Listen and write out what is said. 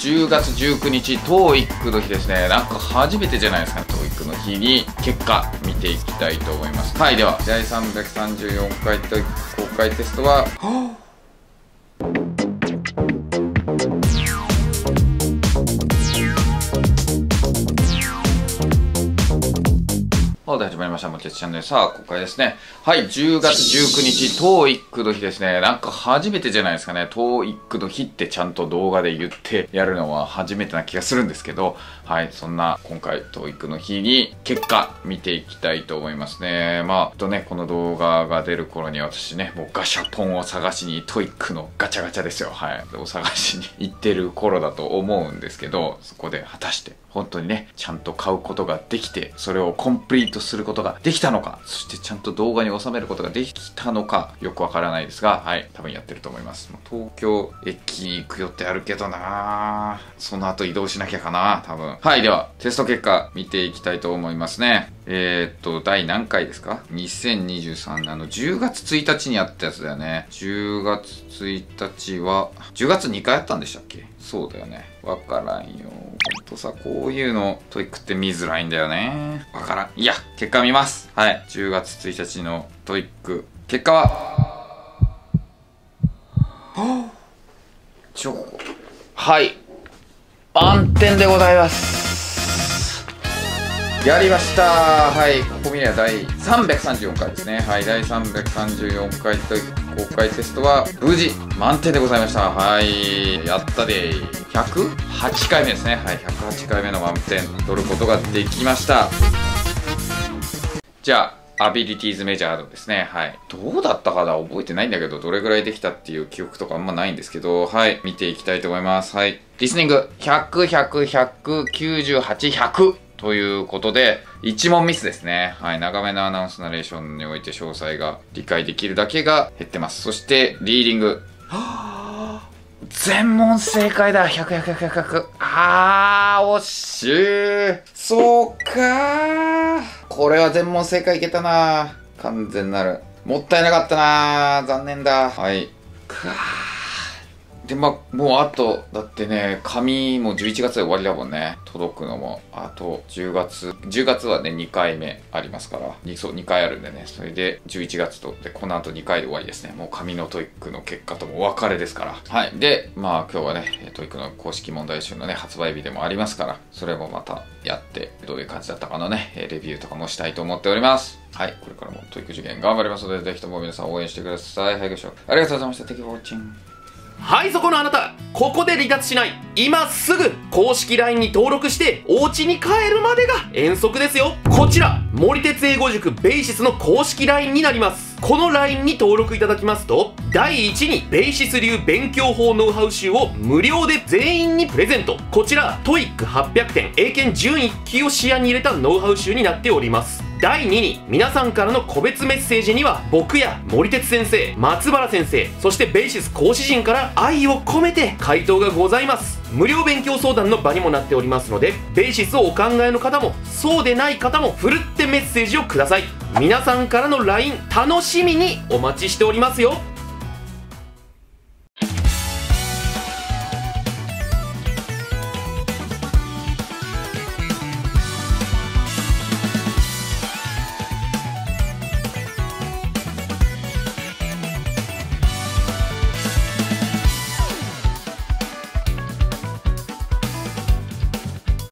10月19日 TOEIC の日ですね。なんか初めてじゃないですか TOEIC の日に結果見ていきたいと思います。はいでは第334回 TOEIC 公開テストははい、始まりました。もちチャンネル。さあ、公開ですね。はい、10月19日、TOEIC の日ですね。なんか初めてじゃないですかね。TOEIC の日ってちゃんと動画で言ってやるのは初めてな気がするんですけど、はい、そんな今回 TOEIC の日に結果見ていきたいと思いますね。まあ、とね、この動画が出る頃に私ね、もうガシャポンを探しに TOEIC のガチャガチャですよ。はい。を探しに行ってる頃だと思うんですけど、そこで果たして本当にね、ちゃんと買うことができて、それをコンプリートすることができたのか、そしてちゃんと動画に収めることができたのか、よくわからないですが、はい、多分やってると思います。東京駅に行く予定あるけどなその後移動しなきゃかな多分。はい、では、テスト結果見ていきたいと思いますね。えー、っと、第何回ですか ?2023 あの、10月1日にやったやつだよね。10月1日は、10月2回やったんでしたっけ？そうだよね。わからんよ。とさ、こういうの TOEIC って見づらいんだよね。わからん。いや、結果見ます。はい。10月1日の TOEIC。結果は、ちょ、はい。満点でございます。やりましたはい、ここ見れば第334回ですね。はい、第334回と公開テストは無事満点でございました。はい、やったで、108回目ですね。はい、108回目の満点取ることができました。じゃあ、アビリティーズメジャーのですね。はい。どうだったかな覚えてないんだけど、どれぐらいできたっていう記憶とかあんまないんですけど、はい。見ていきたいと思います。はい。リスニング、100、100、100、98、100。ということで、1問ミスですね。はい。長めのアナウンスナレーションにおいて詳細が理解できるだけが減ってます。そして、リーディング。全問正解だ !100、100、100、100。あー、惜しい。そうかー。これは全問正解いけたな完全なる。もったいなかったな残念だ。はい。くわー。で、まあ、もうあと、だってね、紙も11月で終わりだもんね。届くのも。あと、10月。10月はね、2回目ありますから。2, そう2回あるんでね。それで、11月と、で、この後2回で終わりですね。もう紙の TOEIC の結果ともお別れですから。はい。で、まあ、今日はね、 TOEIC の公式問題集のね、発売日でもありますから、それもまたやって、どういう感じだったかのね、レビューとかもしたいと思っております。はい。これからも TOEIC 受験頑張りますので、ぜひとも皆さん応援してください。はい、ご視聴ありがとうございました。Thank you for watching. はいそこのあなたここで離脱しない。今すぐ公式 LINE に登録してお家に帰るまでが遠足ですよ。こちら森鉄英語塾ベーシスの公式 LINE になります。この LINE に登録いただきますと第1にベーシス流勉強法ノウハウ集を無料で全員にプレゼント。こちら TOEIC800 点英検準1級を視野に入れたノウハウ集になっております。第2に皆さんからの個別メッセージには僕や森哲先生松原先生そしてベーシス講師陣から愛を込めて回答がございます。無料勉強相談の場にもなっておりますのでベーシスをお考えの方もそうでない方もふるってメッセージをください。皆さんからの LINE 楽しみにお待ちしておりますよ。